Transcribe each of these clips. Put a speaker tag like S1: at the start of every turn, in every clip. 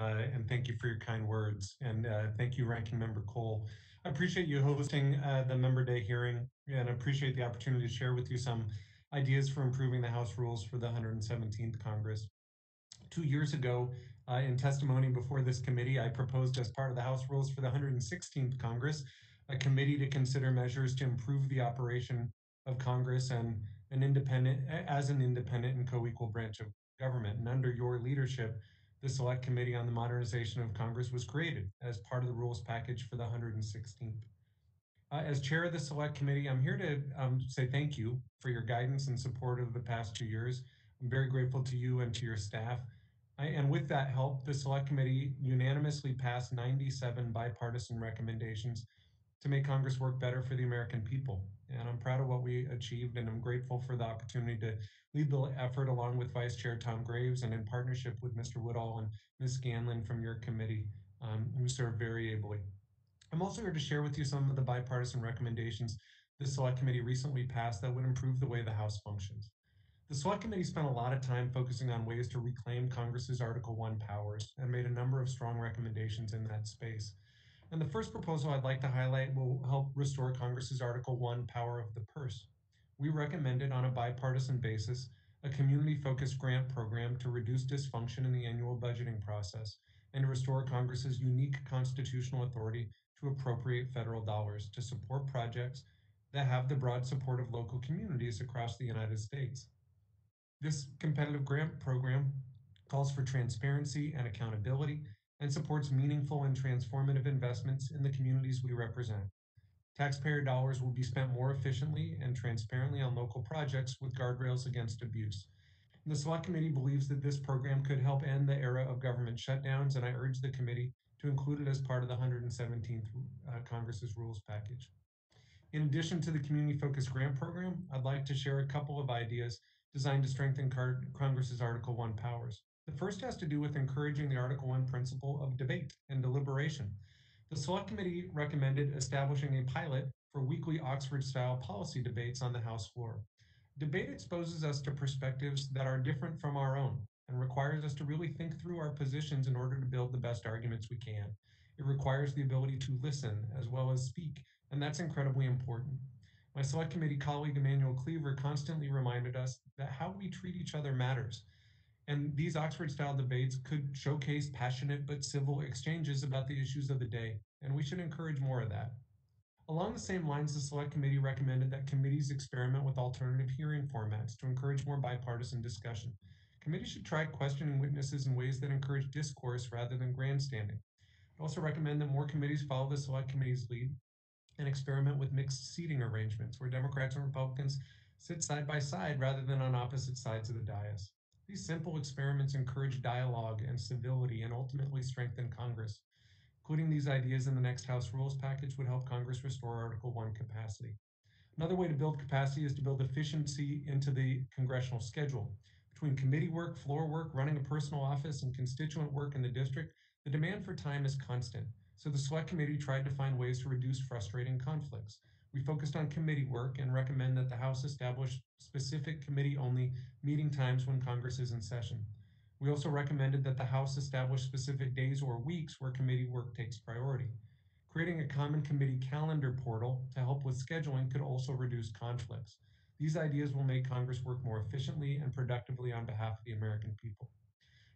S1: uh, and thank you for your kind words. And uh, thank you, Ranking Member Cole. I appreciate you hosting uh, the Member Day hearing and appreciate the opportunity to share with you some ideas for improving the House rules for the 117th Congress. Two years ago, uh, in testimony before this committee, I proposed as part of the House rules for the 116th Congress a committee to consider measures to improve the operation of Congress and an independent as an independent and co-equal branch of government. And under your leadership, the Select Committee on the Modernization of Congress was created as part of the rules package for the 116th. Uh, as chair of the Select Committee, I'm here to um, say thank you for your guidance and support over the past two years. I'm very grateful to you and to your staff. I, and with that help, the Select Committee unanimously passed 97 bipartisan recommendations to make Congress work better for the American people. And I'm proud of what we achieved, and I'm grateful for the opportunity to lead the effort along with Vice Chair Tom Graves and in partnership with Mr. Woodall and Ms. Scanlon from your committee, um, who served very ably. I'm also here to share with you some of the bipartisan recommendations the Select Committee recently passed that would improve the way the House functions. The Select Committee spent a lot of time focusing on ways to reclaim Congress's Article 1 powers and made a number of strong recommendations in that space. And the first proposal I'd like to highlight will help restore Congress's Article 1 power of the purse. We recommended on a bipartisan basis a community focused grant program to reduce dysfunction in the annual budgeting process and to restore Congress's unique constitutional authority to appropriate federal dollars to support projects that have the broad support of local communities across the United States. This competitive grant program calls for transparency and accountability and supports meaningful and transformative investments in the communities we represent. Taxpayer dollars will be spent more efficiently and transparently on local projects with guardrails against abuse. The Select Committee believes that this program could help end the era of government shutdowns, and I urge the committee to include it as part of the 117th uh, Congress's rules package. In addition to the community focused grant program, I'd like to share a couple of ideas designed to strengthen Congress's Article 1 powers. The first has to do with encouraging the Article 1 principle of debate and deliberation. The Select Committee recommended establishing a pilot for weekly Oxford style policy debates on the House floor. Debate exposes us to perspectives that are different from our own and requires us to really think through our positions in order to build the best arguments we can. It requires the ability to listen as well as speak, and that's incredibly important. My select committee colleague Emanuel Cleaver constantly reminded us that how we treat each other matters. And these Oxford style debates could showcase passionate but civil exchanges about the issues of the day, and we should encourage more of that. Along the same lines, the Select Committee recommended that committees experiment with alternative hearing formats to encourage more bipartisan discussion. Committees should try questioning witnesses in ways that encourage discourse rather than grandstanding. I also recommend that more committees follow the Select Committee's lead and experiment with mixed seating arrangements where Democrats and Republicans sit side by side rather than on opposite sides of the dais. These simple experiments encourage dialogue and civility and ultimately strengthen Congress. Including these ideas in the next House Rules package would help Congress restore Article 1 capacity. Another way to build capacity is to build efficiency into the congressional schedule. Between committee work, floor work, running a personal office, and constituent work in the district, the demand for time is constant. So the Select Committee tried to find ways to reduce frustrating conflicts. We focused on committee work and recommend that the House establish specific committee only meeting times when Congress is in session. We also recommended that the House establish specific days or weeks where committee work takes priority. Creating a common committee calendar portal to help with scheduling could also reduce conflicts. These ideas will make Congress work more efficiently and productively on behalf of the American people.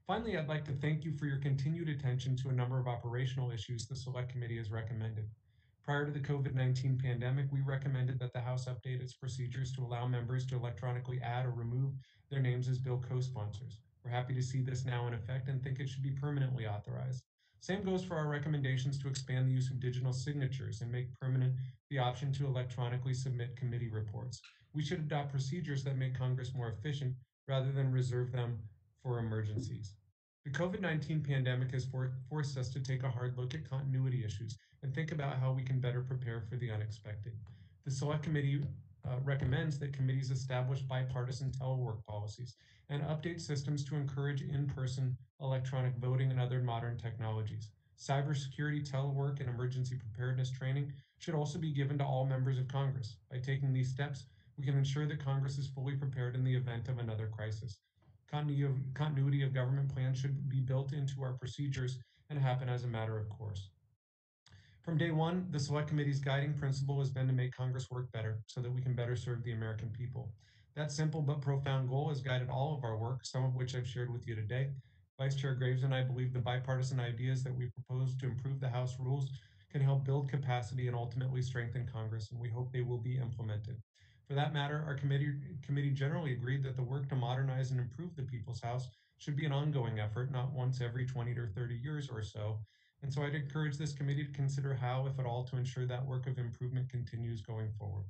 S1: Finally, I'd like to thank you for your continued attention to a number of operational issues the Select Committee has recommended. Prior to the COVID 19 pandemic, we recommended that the House update its procedures to allow members to electronically add or remove their names as bill co sponsors. We're happy to see this now in effect and think it should be permanently authorized. Same goes for our recommendations to expand the use of digital signatures and make permanent the option to electronically submit committee reports. We should adopt procedures that make Congress more efficient rather than reserve them for emergencies. The COVID 19 pandemic has for- forced us to take a hard look at continuity issues and think about how we can better prepare for the unexpected. The Select Committee uh, recommends that committees establish bipartisan telework policies and update systems to encourage in person electronic voting and other modern technologies. Cybersecurity, telework, and emergency preparedness training should also be given to all members of Congress. By taking these steps, we can ensure that Congress is fully prepared in the event of another crisis. Continuity of, continuity of government plans should be built into our procedures and happen as a matter of course. From day one, the Select Committee's guiding principle has been to make Congress work better so that we can better serve the American people. That simple but profound goal has guided all of our work, some of which I've shared with you today. Vice Chair Graves and I believe the bipartisan ideas that we propose to improve the House rules can help build capacity and ultimately strengthen Congress, and we hope they will be implemented. For that matter, our committee, committee generally agreed that the work to modernize and improve the People's House should be an ongoing effort, not once every 20 or 30 years or so. And so I'd encourage this committee to consider how, if at all, to ensure that work of improvement continues going forward.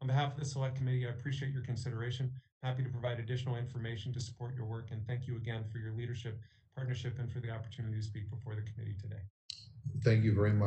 S1: On behalf of the Select Committee, I appreciate your consideration. Happy to provide additional information to support your work, and thank you again for your leadership, partnership, and for the opportunity to speak before the committee today.
S2: Thank you very much.